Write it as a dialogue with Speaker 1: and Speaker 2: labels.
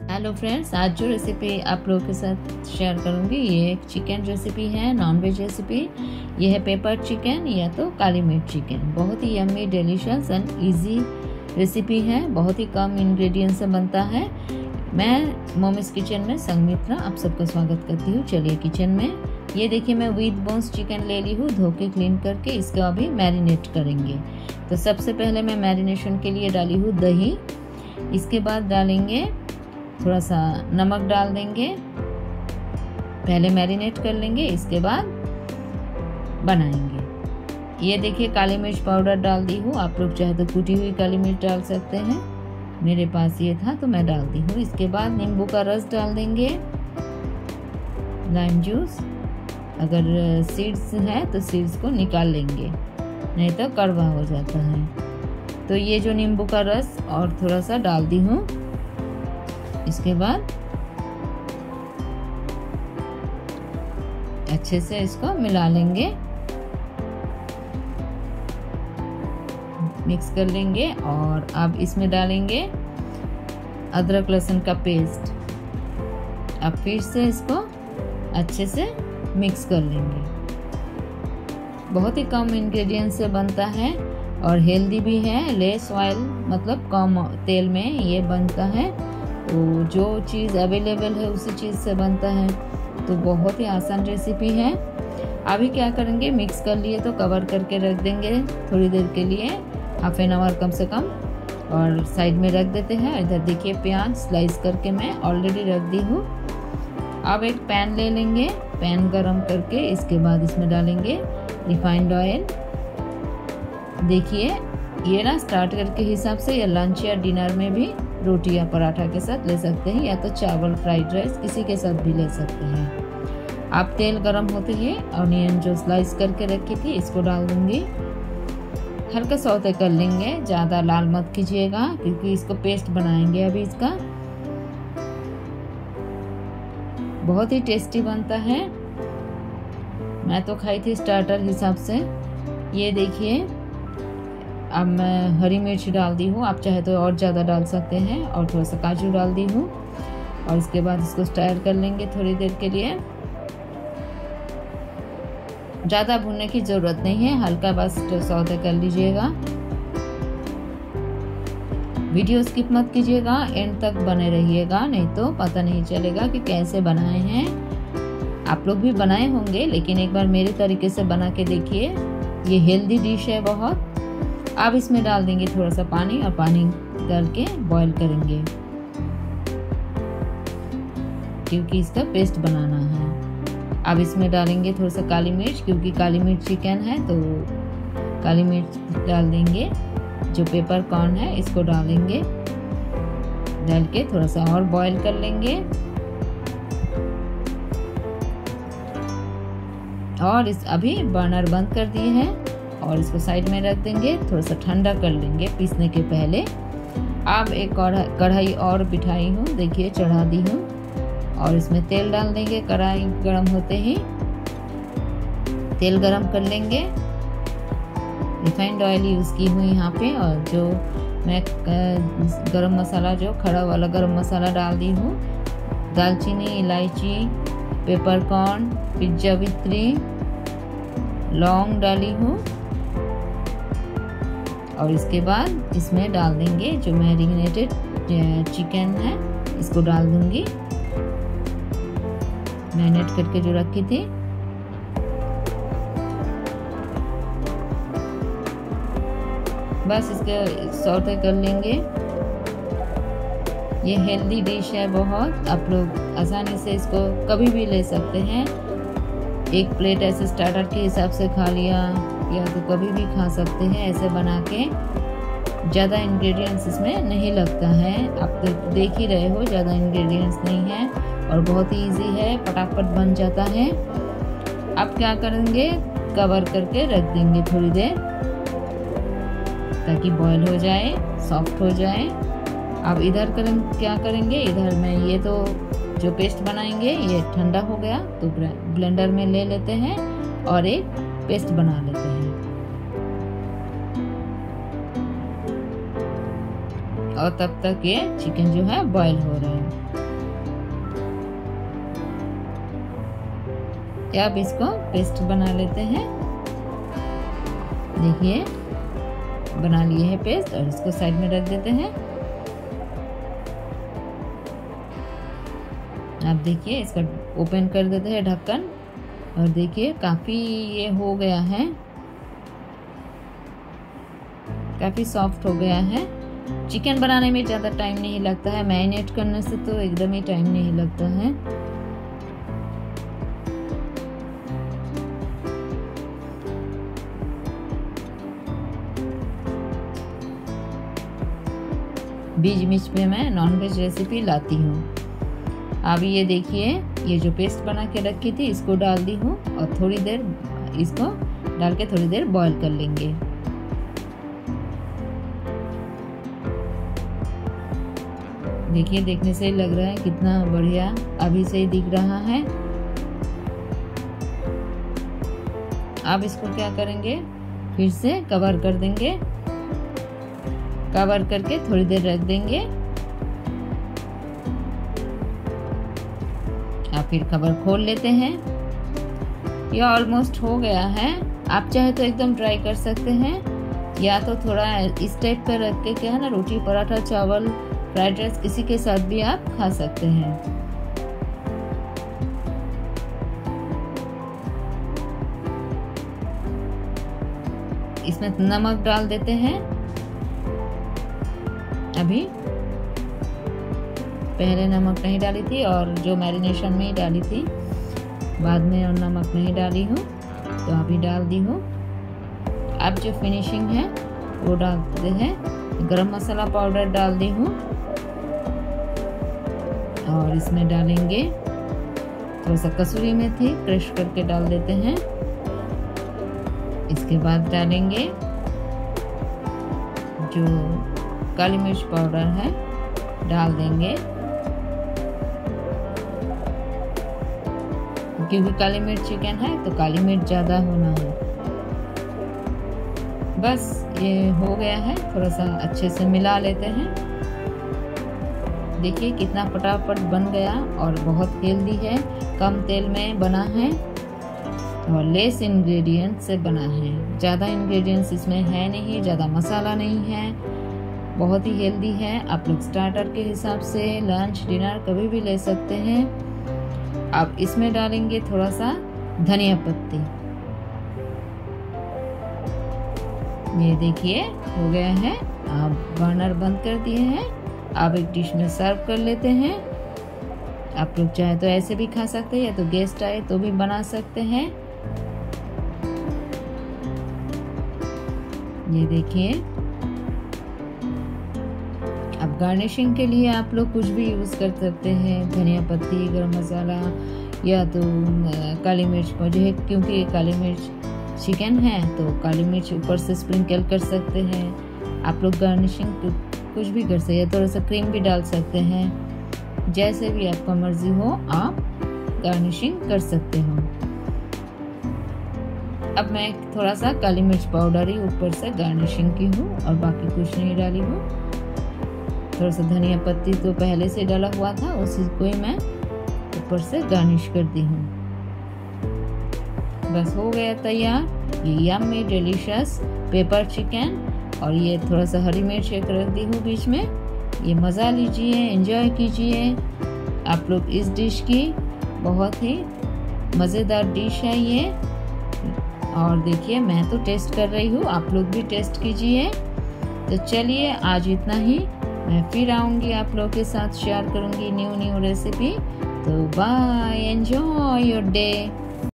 Speaker 1: Hello friends आज जो recipe आप लोगों के साथ शेयर करूँगी, ये एक चिकन रेसिपी है नॉन वेज रेसिपी ये है पेपर चिकन या तो काली मिर्च चिकन बहुत ही yummy delicious and easy recipe है। बहुत ही कम इंग्रेडिएंट से बनता है। मैं मोमिस किचन में संगमित्रा, आप सबका स्वागत करती हूँ। चलिए किचन में। ये देखिए, मैं विद बोन्स चिकन ले ली हूँ धो के क्लीन करके इसको अभी मैरिनेट करेंगे। तो सबसे पहले मैं मैरिनेशन के लिए डाली हूँ दही। इसके बाद डालेंगे थोड़ा सा नमक डाल देंगे। पहले मैरिनेट कर लेंगे, इसके बाद बनाएँगे। ये देखिए, काली मिर्च पाउडर डाल दी हूँ। आप लोग चाहे तो कूटी हुई काली मिर्च डाल सकते हैं। मेरे पास ये था तो मैं डाल दी हूँ। इसके बाद नींबू का रस डाल देंगे। लाइम जूस अगर सीड्स है तो सीड्स को निकाल लेंगे, नहीं तो कड़वा हो जाता है। तो ये जो नींबू का रस और थोड़ा सा डाल दी हूँ। इसके बाद अच्छे से इसको मिला लेंगे। मिक्स कर लेंगे और अब इसमें डालेंगे अदरक लहसुन का पेस्ट। अब फिर से इसको अच्छे से मिक्स कर लेंगे। बहुत ही कम इंग्रेडिएंट से बनता है और हेल्दी भी है। लेस ऑयल मतलब कम तेल में ये बनता है। जो चीज़ अवेलेबल है, उसी चीज़ से बनता है। तो बहुत ही आसान रेसिपी है। अभी क्या करेंगे मिक्स कर लिए तो कवर करके रख देंगे थोड़ी देर के लिए हाफ़ एन आवर कम से कम। और साइड में रख देते हैं। इधर देखिए प्याज स्लाइस करके मैं ऑलरेडी रख दी हूँ। अब एक पैन ले लेंगे। पैन गरम करके इसके बाद इसमें डालेंगे रिफाइंड ऑयल देखिए, ये ना स्टार्ट करके हिसाब से या लंच या डिनर में भी रोटी या पराठा के साथ ले सकते हैं या तो चावल, फ्राइड राइस किसी के साथ भी ले सकते हैं। आप तेल गरम होते ही ऑनियन जो स्लाइस करके रखी थी, इसको डाल दूँगी। हल्का सौते कर लेंगे, ज़्यादा लाल मत कीजिएगा, क्योंकि इसको पेस्ट बनाएँगे अभी इसका। बहुत ही टेस्टी बनता है। मैं तो खाई थी स्टार्टर हिसाब से। ये देखिए अब मैं हरी मिर्च डाल दी हूँ। आप चाहे तो और ज़्यादा डाल सकते हैं और थोड़ा सा काजू डाल दी हूँ। और इसके बाद इसको स्टायर कर लेंगे थोड़ी देर के लिए। ज़्यादा भूनने की ज़रूरत नहीं है। हल्का बस सौदे कर लीजिएगा। वीडियो स्किप मत कीजिएगा। एंड तक बने रहिएगा, नहीं तो पता नहीं चलेगा कि कैसे बनाए हैं। आप लोग भी बनाए होंगे, लेकिन एक बार मेरे तरीके से बना के देखिए। ये हेल्दी डिश है बहुत। अब इसमें डाल देंगे थोड़ा सा पानी और पानी डाल के बॉईल करेंगे। क्योंकि इसका पेस्ट बनाना है। अब इसमें डालेंगे थोड़ा सा काली मिर्च, क्योंकि काली मिर्च चिकन है तो काली मिर्च डाल देंगे। जो पेपर कॉर्न है, इसको डालेंगे। डाल के थोड़ा सा और बॉईल कर लेंगे। और इस अभी बर्नर बंद कर दिए हैं। और इसको साइड में रख देंगे, थोड़ा सा ठंडा कर लेंगे पीसने के पहले। अब एक कढ़ाई और बिठाई हूँ, देखिए चढ़ा दी हूँ। और इसमें तेल डाल देंगे, कढ़ाई गर्म होते ही। तेल गरम कर लेंगे। रिफाइंड ऑयल यूज़ की हुई यहाँ पे, और जो मैं गरम मसाला, जो खड़ा वाला गरम मसाला डाल दी हूँ। दालचीनी, इलायची, पेपरकॉर्न, पिज्जा वित्री, लौंग डाली हूँ। और इसके बाद इसमें डाल देंगे जो मैरिनेटेड चिकन है, इसको डाल दूँगी। मैरिनेट करके जो रखी थी। बस इसके सौते कर लेंगे। ये हेल्दी डिश है बहुत। आप लोग आसानी से इसको कभी भी ले सकते हैं। एक प्लेट ऐसे स्टार्टर के हिसाब से खा लिया। या तो कभी भी खा सकते हैं ऐसे बना के। ज़्यादा इंग्रेडिएंट्स इसमें नहीं लगता है। आप तो देख ही रहे हो, ज़्यादा इंग्रेडिएंट्स नहीं है और बहुत ही ईजी है, फटाफट बन जाता है। अब क्या करेंगे? कवर करके रख देंगे थोड़ी देर, ताकि बॉईल हो जाए सॉफ्ट हो जाए। अब इधर करें, क्या करेंगे? इधर में ये तो जो पेस्ट बनाएँगे, ये ठंडा हो गया तो ब्लेंडर में ले लेते हैं और एक पेस्ट बना लेते हैं। और तब तक ये चिकन जो है बॉईल हो रहा है। क्या आप इसको पेस्ट बना लेते हैं। देखिए, बना लिए है पेस्ट और इसको साइड में रख देते हैं। आप देखिए, इसका ओपन कर देते हैं ढक्कन। और देखिए, काफ़ी ये हो गया है। काफ़ी सॉफ्ट हो गया है। चिकन बनाने में ज़्यादा टाइम नहीं लगता है। मैरिनेट करने से तो एकदम ही टाइम नहीं लगता है। बीच बीच में मैं नॉनवेज रेसिपी लाती हूँ। अब ये देखिए, ये जो पेस्ट बना के रखी थी, इसको डाल दी हूँ और थोड़ी देर, इसको डाल के थोड़ी देर बॉईल कर लेंगे। देखिए, देखने से लग रहा है कितना बढ़िया अभी से ही दिख रहा है। अब इसको क्या करेंगे? फिर से कवर कर देंगे। कवर करके थोड़ी देर रख देंगे। फिर कवर खोल लेते हैं। ये ऑलमोस्ट हो गया है। आप चाहे तो एकदम ड्राई कर सकते हैं। या तो थोड़ा इस टाइप का रख के क्या है ना, रोटी, पराठा, चावल फ्राइड राइस किसी के साथ भी आप खा सकते हैं। इसमें नमक डाल देते हैं। अभी पहले नमक नहीं डाली थी और जो मैरिनेशन में ही डाली थी, बाद में और नमक नहीं डाली हूँ तो अभी डाल दी हूँ। अब जो फिनिशिंग है, वो डालते हैं। गरम मसाला पाउडर डाल दी हूँ। और इसमें डालेंगे थोड़ा सा कसूरी मेथी क्रश करके डाल देते हैं। इसके बाद डालेंगे जो काली मिर्च पाउडर है, डाल देंगे। क्योंकि काली मिर्च चिकन है तो काली मिर्च ज़्यादा होना है। बस ये हो गया है थोड़ा सा अच्छे से मिला लेते हैं। देखिए कितना फटाफट बन गया और बहुत हेल्दी है, कम तेल में बना है और लेस इंग्रेडिएंट से बना है। ज़्यादा इंग्रेडिएंट्स इसमें है नहीं, ज़्यादा मसाला नहीं है। बहुत ही हेल्दी है। आप लोग स्टार्टर के हिसाब से लंच डिनर कभी भी ले सकते हैं। आप इसमें डालेंगे थोड़ा सा धनिया पत्ती। ये देखिए, हो गया है। आप बर्नर बंद कर दिए हैं। आप एक डिश में सर्व कर लेते हैं। आप लोग चाहे तो ऐसे भी खा सकते हैं या तो गेस्ट आए तो भी बना सकते हैं। ये देखिए गार्निशिंग के लिए आप लोग कुछ भी यूज़ कर सकते हैं। धनिया पत्ती, गरम मसाला, या तो काली मिर्च मुझे क्योंकि काली मिर्च चिकन है तो काली मिर्च ऊपर से स्प्रिंकल कर सकते हैं। आप लोग गार्निशिंग कुछ भी कर सकते हैं थोड़ा सा क्रीम भी डाल सकते हैं। जैसे भी आपका मर्ज़ी हो, आप गार्निशिंग कर सकते हो। अब मैं थोड़ा सा काली मिर्च पाउडर ही ऊपर से गार्निशिंग की हूँ, और बाकी कुछ नहीं डाली हूँ। थोड़ा सा धनिया पत्ती तो पहले से डाला हुआ था, उसी को ही मैं ऊपर से गार्निश कर दी हूँ। बस हो गया तैयार। ये यम्मी डिलीशियस पेपर चिकन और ये थोड़ा सा हरी मिर्च एक रख दी हूँ बीच में। ये मज़ा लीजिए एंजॉय कीजिए। आप लोग इस डिश की बहुत ही मज़ेदार डिश है ये। और देखिए, मैं तो टेस्ट कर रही हूँ, आप लोग भी टेस्ट कीजिए। तो चलिए, आज इतना ही। मैं फिर आऊँगी आप लोग के साथ शेयर करूँगी न्यू न्यू रेसिपी तो बाय एंजॉय योर डे